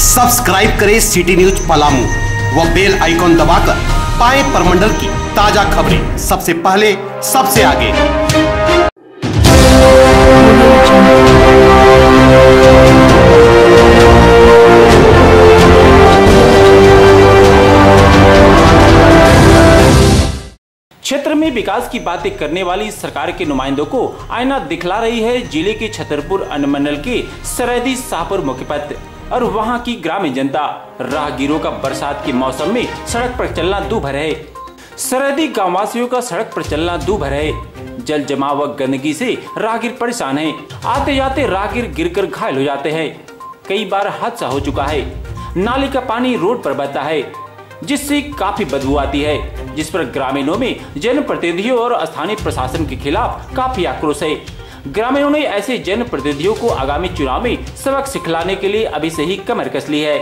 Subscribe करें city news Palamu व bell icon दबाकर पाएँ परमंडल की ताज़ा खबरें। सबसे पहले, सबसे आगे। क्षेत्र में विकास की बातें करने वाली सरकार के नुमाइंदों को आईना दिखला रही है ज़िले के छतरपुर अनुमंडल के सरहदी शाहपुर मुख्यपथ और वहाँ की ग्रामीण जनता राहगीरों का बरसात के मौसम में सड़क पर चलना दूभर है। सरहदी गाँव वासियों का सड़क पर चलना दूभर है। जल जमाव व गंदगी से राहगीर परेशान है। आते जाते राहगीर गिरकर घायल हो जाते हैं। कई बार हादसा हो चुका है। नाली का पानी रोड पर बहता है, जिससे काफ़ी बदबू आती है, जिस पर ग्रामीणों में जनप्रतिनिधियों और स्थानीय प्रशासन के खिलाफ काफ़ी आक्रोश है। ग्रामीणों ने ऐसे जनप्रतिनिधियों को आगामी चुनाव में सबक सिखलाने के लिए अभी से ही कमर कस ली है।